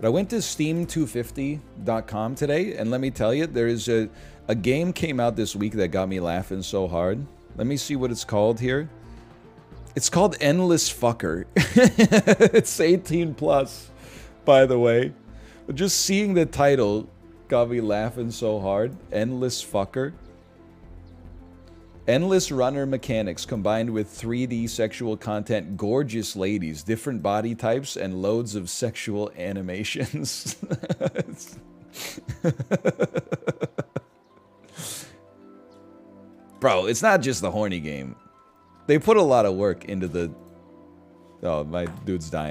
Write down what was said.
But I went to steam250.com today, and let me tell you, there is a, a game came out this week that got me laughing so hard. Let me see what it's called here. It's called Endless Fucker. it's 18 plus, by the way. But just seeing the title got me laughing so hard. Endless Fucker. Endless runner mechanics combined with 3D sexual content, gorgeous ladies, different body types, and loads of sexual animations. Bro, it's not just the horny game. They put a lot of work into the... Oh, my dude's dying.